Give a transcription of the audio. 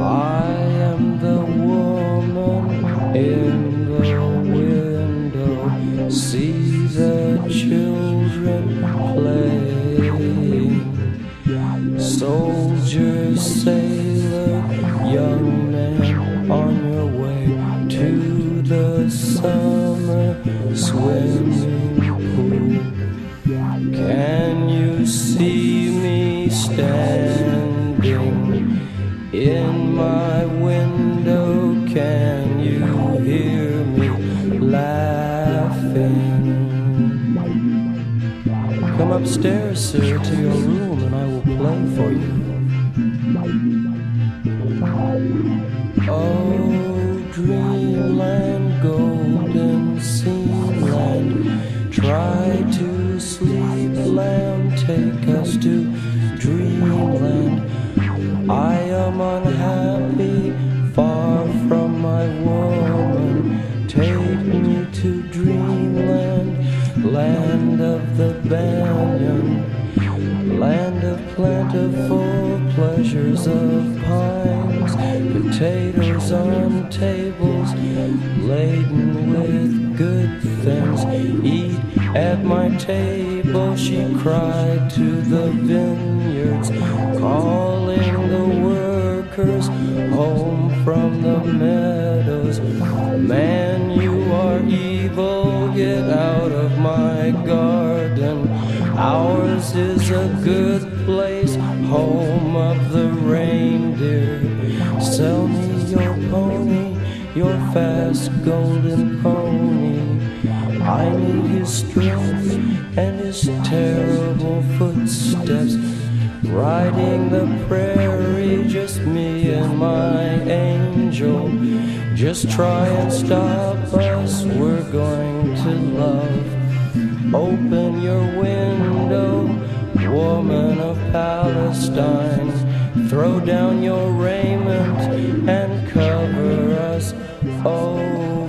I am the woman in the window. See the children playing. Soldier, sailor, young man, on your way to the summer swimming standing? in my window. Can you hear me laughing? Come upstairs, sir, to your room, and I will play for you. Oh, dreamland, golden sealand, try to sleep, lamb, take us to land of the banyan, land of plentiful pleasures of pines, potatoes on tables, laden with good things. Eat at my table, she cried to the vineyards, calling the workers home from the meadows. Man, you are evil, get out my garden. Ours is a good place, home of the reindeer. Sell me your pony, your fast golden pony. I need his strength and his terrible footsteps. Riding the prairie, just me and my angel. Just try and stop us, we're going to love. Open your window, woman of Palestine. Throw down your raiment and cover us oh.